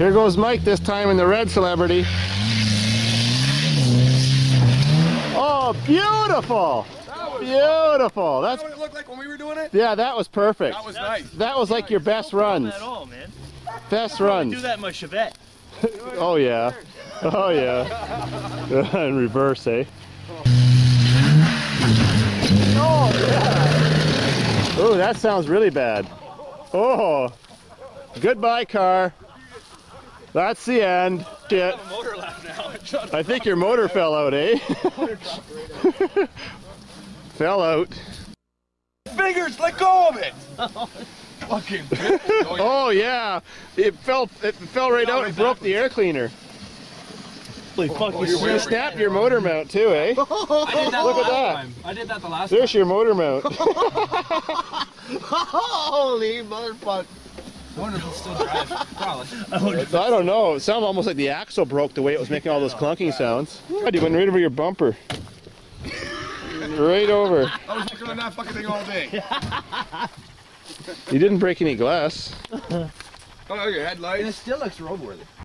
Here goes Mike this time in the red celebrity. Oh, beautiful! Beautiful. That's what it looked like when we were doing it? yeah, that was perfect. That was nice. That was like your best runs. At all, man. Best Do runs. that in my Chevette. Oh yeah. Oh yeah. in reverse, eh? Oh yeah. Oh, that sounds really bad. Oh. Goodbye, car. That's the end. Shit. Motor lap now. I think your motor fell out, eh? fell out. Fingers, let go of it. Fucking. Oh, yeah. It fell it fell right out and broke the air cleaner. Holy fuck, Oh, you you're You way snapped your motor mount too, eh? I did that Look at that. time. I did that the last There's your motor mount. Holy motherfucker. I wonder if it'll still drive. Probably. Oh, I don't know. It sounded almost like the axle broke the way it was making all those clunking sounds. God, you went right over your bumper. Right over. I was working on that fucking thing all day. You didn't break any glass. Oh, your headlights. And it still looks roadworthy.